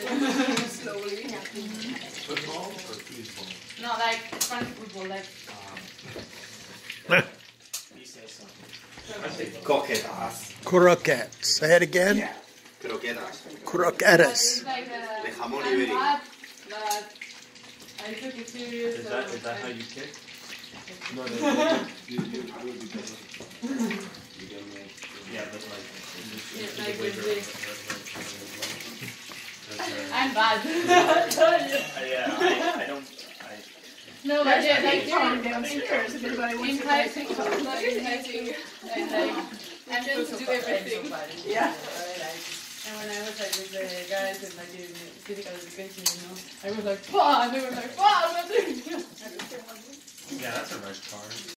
Slowly. Football or foosball? No, like Spanish football, like. He says something. I say Coquetas. Croquettes. Say it again. Croquetas. But Croquetas. it's like uh, De jamón I'm ibérico. but I took it serious. Is that, so is that how you kick? No, no, no. You, you do it because you don't know. Yeah, but like. Yeah, the like way with you're- this. That's, uh, I'm bad. I told you. I- Yeah, I, I don't, I, No, but yeah, like Calm during- downstairs if anybody in wants to play. school, like in high school, and like I just do everything. Yeah. And when I was like with the guys in like in physical education, you know, I was like, "Wow!" and they were like, "Wow!" I'm not doing it." yeah, that's a rush card.